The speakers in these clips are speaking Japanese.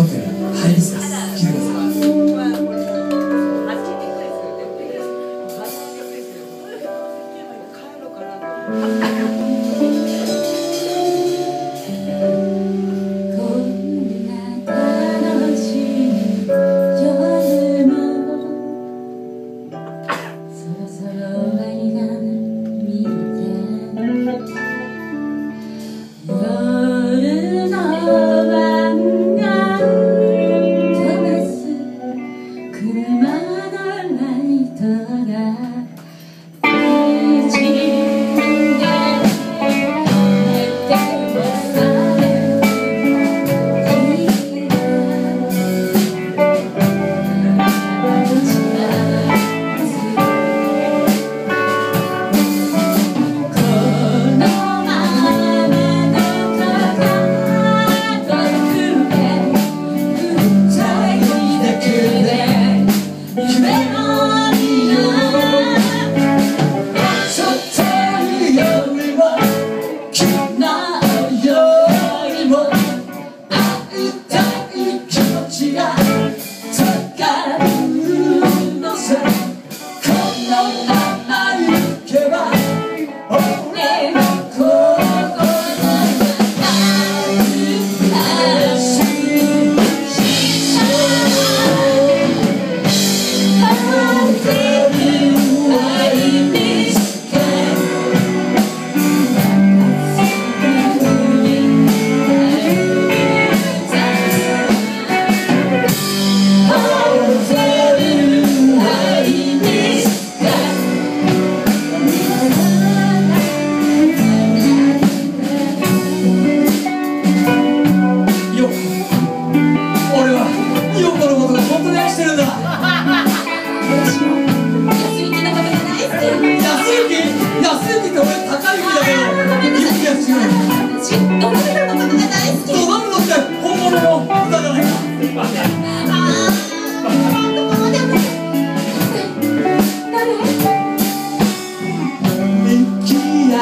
ホテルハイ聞いて。ください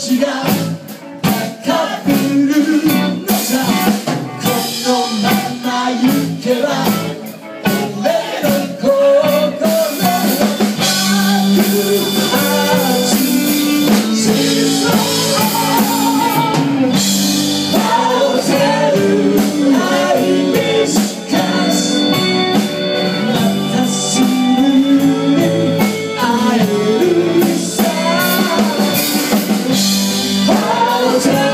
命が高ぶる Yeah.